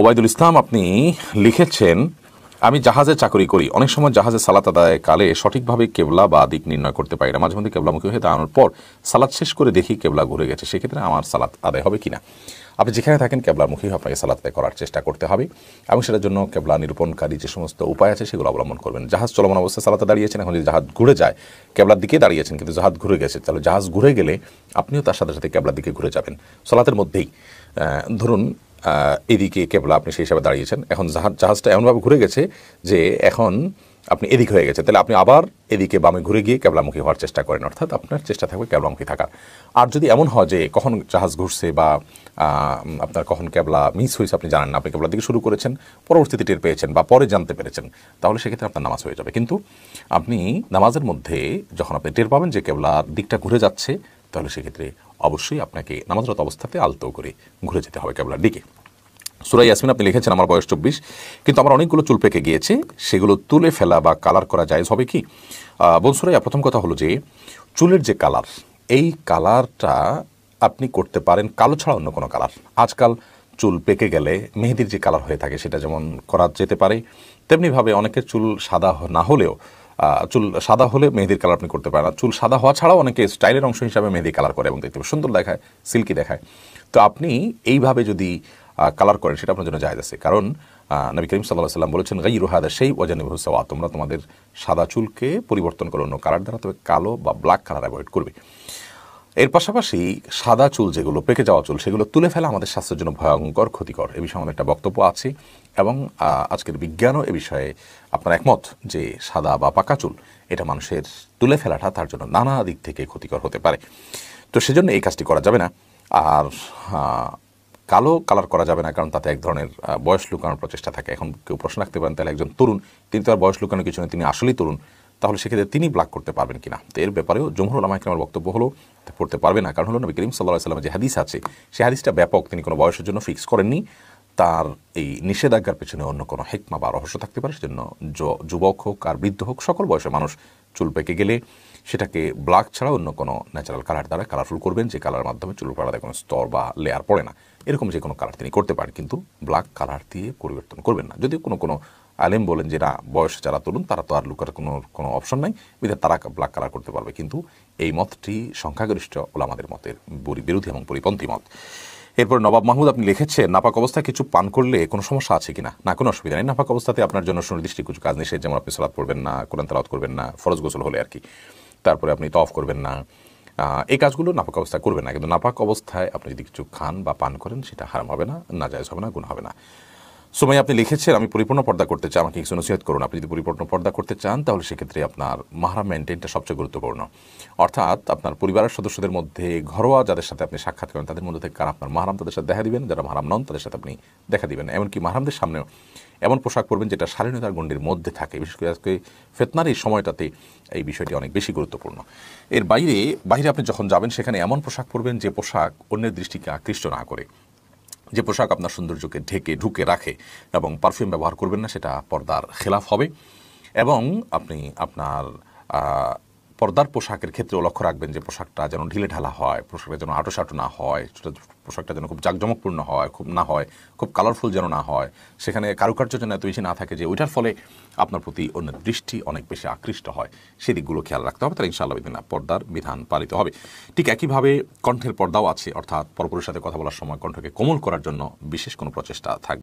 ওবায়দুল ইসলাম, আপনি লিখেছেন, আমি জাহাজে চাকরি করি। অনেক সময় জাহাজে সালাত আদায় কালে সঠিকভাবে কেবলা বা দিক নির্ণয় করতে পারি না। মাঝে মধ্যে কেবলামুখী হয়ে দাঁড়ানোর পর সালাত শেষ করে দেখি কেবলা ঘুরে গেছে। সেক্ষেত্রে আমার সালাত আদায় হবে কিনা? আপনি যেখানে থাকেন, কেবলামুখী আপনাকে সালাত আদায় করার চেষ্টা করতে হবে এবং সেটার জন্য কেবলা নিরূপণকারী যে সমস্ত উপায় আছে, সেগুলো অবলম্বন করবেন। জাহাজ চলমান অবস্থায় সালাতে দাঁড়িয়েছেন, এখন যদি জাহাজ ঘুরে যায়, কেবলার দিকে দাঁড়িয়েছেন, কিন্তু জাহাজ ঘুরে গেছে, তাহলে জাহাজ ঘুরে গেলে আপনিও তার সাথে সাথে কেবলার দিকে ঘুরে যাবেন। সালাতের মধ্যেই ধরুন এদিকে কেবলা আপনি সেই হিসাবে দাঁড়িয়েছেন। এখন জাহাজ, জাহাজটা এমনভাবে ঘুরে গেছে যে এখন আপনি এদিক হয়ে গেছে তাহলে আপনি আবার এদিকে বামে ঘুরে গিয়ে কেবলামুখী হওয়ার চেষ্টা করেন, অর্থাৎ আপনার চেষ্টা থাকবে কেবলামুখী থাকার। আর যদি এমন হয় যে কখন জাহাজ ঘুরছে বা আপনার কখন কেবলা মিস হয়েছে আপনি জানেন না, আপনি কেবলার দিকে শুরু করেছেন, পরবর্তীতে টের পেয়েছেন বা পরে জানতে পেরেছেন, তাহলে সেক্ষেত্রে আপনার নামাজ হয়ে যাবে। কিন্তু আপনি নামাজের মধ্যে যখন আপনি টের পাবেন যে কেবলার দিকটা ঘুরে যাচ্ছে, তাহলে সেক্ষেত্রে অবশ্যই আপনাকে নামাজরত অবস্থাতে আলতো করে ঘুরে যেতে হবে কেবলার দিকে। সুরাই ইয়াসমিন আপনি লিখেছেন আমার বয়স চব্বিশ কিন্তু আমার অনেকগুলো চুল পেকে গিয়েছে। সেগুলো তুলে ফেলা বা কালার করা যায় হবে কি? আহ, বোন সুরাইয়া প্রথম কথা হলো যে চুলের যে কালার এই কালারটা আপনি করতে পারেন কালো ছাড়া অন্য কোনো কালার। আজকাল চুল পেকে গেলে মেহেদির যে কালার হয়ে থাকে সেটা যেমন করা যেতে পারে তেমনিভাবে অনেকের চুল সাদা না হলেও চুল সাদা হলে মেহেদির কালার আপনি করতে পারেন। চুল সাদা হওয়া ছাড়াও অনেকে স্টাইলের অংশ হিসাবে মেহেদি কালার করে এবং দেখতে সুন্দর দেখায় সিল্কি দেখায়। তো আপনি এইভাবে যদি কালার করেন, সেটা আপনার জন্য জায়জ আছে। কারণ নবী করিম সাল্লাহ সাল্লাম বলেছেন গাই রুহাদা সেই ওজানি হুসাওয়া তোমরা তোমাদের সাদা চুলকে পরিবর্তন করে অন্য কালার দ্বারা তবে কালো বা ব্ল্যাক কালার অ্যাভয়েড করবে। এর পাশাপাশি সাদা চুল যেগুলো, পেকে যাওয়া চুল, সেগুলো তুলে ফেলা আমাদের স্বাস্থ্যের জন্য ভয়ঙ্কর, ক্ষতিকর। এ বিষয়ে আমাদের একটা বক্তব্য আছে এবং আজকের বিজ্ঞানও এ বিষয়ে আপনার একমত যে সাদা বা পাকা চুল, এটা মানুষের তুলে ফেলাটা তার জন্য নানা দিক থেকে ক্ষতিকর হতে পারে। তো সেজন্য এই কাজটি করা যাবে না। আর কালো কালার করা যাবে না, কারণ তাতে এক ধরনের বয়স লুকানোর প্রচেষ্টা থাকে। এখন কেউ প্রশ্ন রাখতে পারেন, তাহলে একজন তরুণ, তিনি তো আর বয়স লুকানোর কিছু নেই, তিনি আসলেই তরুণ। তাহলে সেক্ষেত্রে তিনি ব্লাক করতে পারবেন কিনা? তো এর ব্যাপারেও জমহুর আমাকে আমার বক্তব্য হলো পড়তে পারবে না। কারণ হলো নবী করিম সাল্লাহ সাল্লামের যে হাদিস আছে সেই হাদিসটা ব্যাপক, তিনি কোনো বয়সের জন্য ফিক্স করেননি। তার এই নিষেধাজ্ঞার পেছনে অন্য কোনো হেকমা বা রহস্য থাকতে পারে, সেজন্য যুবক হোক আর বৃদ্ধ হোক, সকল বয়সের মানুষ চুল পেকে গেলে সেটাকে ব্ল্যাক ছাড়া অন্য কোনো ন্যাচারাল কালার দ্বারা কালারফুল করবেন, যে কালারের মাধ্যমে চুল পাড়াতে কোনো স্তর বা লেয়ার পড়ে না। এরকম যে কোনো কালার তিনি করতে পারেন, কিন্তু ব্ল্যাক কালার দিয়ে পরিবর্তন করবেন না। যদিও কোনো কোনো আলেম বলেন যে, না, বয়স যারা তরুণ, তারা তো আর লুকার কোনো কোনো অপশন নাই। বিধায় তারা ব্ল্যাক কালার করতে পারবে। কিন্তু এই মতটি সংখ্যাগরিষ্ঠ ওলামাদের মতের বরি- বিরোধী এবং পরিপন্থী মত। এরপর নবাব মাহমুদ আপনি লিখেছেন, নাপাক অবস্থায় কিছু পান করলে কোনো সমস্যা আছে কিনা? না, কোনো অসুবিধা নেই। নাপাক অবস্থাতে আপনার জন্য সুনির্দিষ্ট কিছু কাজ নিষেধ। যেমন আপনি সালাদ পড়বেন না, কোরআন তালাত করবেন না, ফরজ গোসল হলে আর কি। তারপরে আপনি তফ করবেন না। এই কাজগুলো নাপাক অবস্থায় করবেন না। কিন্তু নাপাক অবস্থায় আপনি যদি কিছু খান বা পান করেন, সেটা হারাম হবে না না জায়জ হবে না গুণ হবে না। সময় আপনি লিখেছেন, আমি পরিপূর্ণ পর্দা করতে চাই। আমাকে কিছু নসিহত করুন। আপনি যদি পরিপূর্ণ পর্দা করতে চান, তাহলে সেক্ষেত্রে আপনার মাহারাম মেনটেনটা সবচেয়ে গুরুত্বপূর্ণ। অর্থাৎ আপনার পরিবারের সদস্যদের মধ্যে ঘরোয়া যাদের সাথে আপনি সাক্ষাৎ করেন, তাদের মধ্যে থেকে কার আপনার মাহারাম তাদের সাথে দেখা দিবেন, যারা মাহারাম নন তাদের সাথে আপনি দেখা দিবেন। এমনকি মাহারামদের সামনেও এমন পোশাক পরবেন যেটা শালীনতার গণ্ডির মধ্যে থাকে। বিশেষ করে আজকে ফেতনার এই সময়টাতে এই বিষয়টি অনেক বেশি গুরুত্বপূর্ণ। এর বাইরে বাইরে আপনি যখন যাবেন, সেখানে এমন পোশাক পরবেন যে পোশাক অন্যের দৃষ্টিকে আকৃষ্ট না করে। যে পোশাক আপনার সৌন্দর্যকে ঢেকে, ঢুকে রাখে এবং পারফিউম ব্যবহার করবেন না, সেটা পর্দার খেলাফ হবে। এবং আপনি আপনার পর্দার পোশাকের ক্ষেত্রেও লক্ষ্য রাখবেন যে পোশাকটা যেন ঢিলে ঢালা হয় পোশাকটা যেন আটোসাটো না হয় পোশাকটা যেন খুব জাঁকজমকপূর্ণ হয়, খুব না হয়, খুব কালারফুল যেন না হয়। সেখানে কারুকার্য যেন এত বেশি না থাকে যে ওইটার ফলে আপনার প্রতি অন্য দৃষ্টি অনেক বেশি আকৃষ্ট হয়। সেই দিকগুলো খেয়াল রাখতে হবে, তাহলে ইনশাআল্লাহ বিদিনা পর্দার বিধান পালিত হবে। ঠিক একইভাবে কণ্ঠের পর্দাও আছে, অর্থাৎ পরপরের সাথে কথা বলার সময় কণ্ঠকে কোমল করার জন্য বিশেষ কোনো প্রচেষ্টা থাকবে